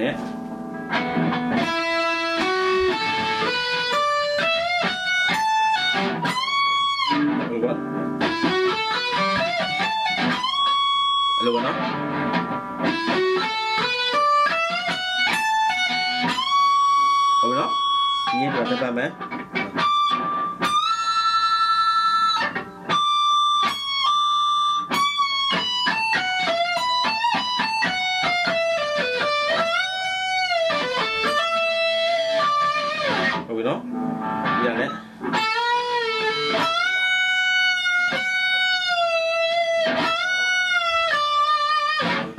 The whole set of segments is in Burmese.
နဲ့ဟုတ်ကဲ့အဲ့လိုပါနော်ဟုတ်ပြီနော်ဒီရင်တော့တက်ပါမယ် ဟုတ်ပြီနော်ဒီရတယ်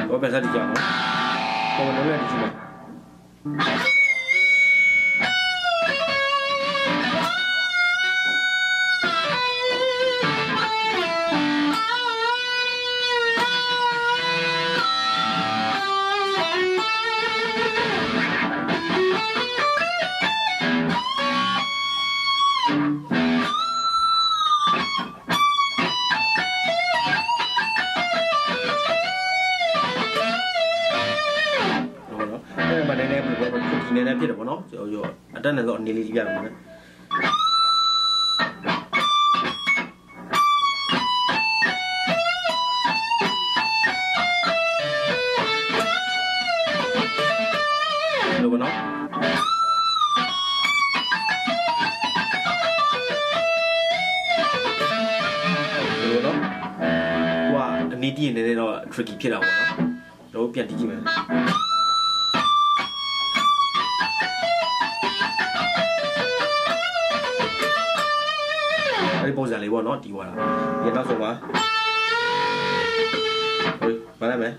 ဘောပဲစားကြည့်ကြအောင်ဘောလုံးလည်းကြည့်ပါ နော်အဲ့ဒါမှလည်းနည်းနည်းဘယ်လိုလဲဒီနည်းနည်းဖြစ်တယ်ပေါ့နော်ကျော်ကျော်အတက်နဲ့တော့အနေလေးကြည့်ပြမယ်နော်လို့ပေါ့နော် ကအနီးတည်နေနေတော့ tricky ဖြစ်တာပေါ့နော်တော့ပြန်ကြည့်ကြည့်မယ်အဲ့ဒီပုံစံလေးပေါ့နော်တီးသွားတာဒီနောက်ဆုံးပါဟိုဘာလဲမဲ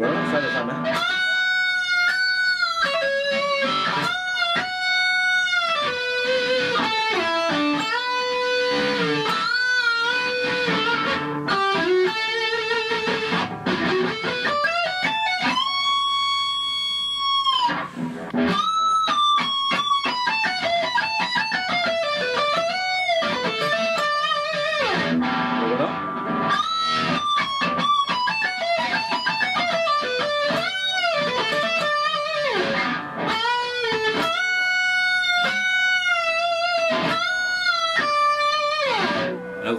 ဘာလဲဆက်ရစမ်းမ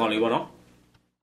ကောင်လေးပေါ့နော်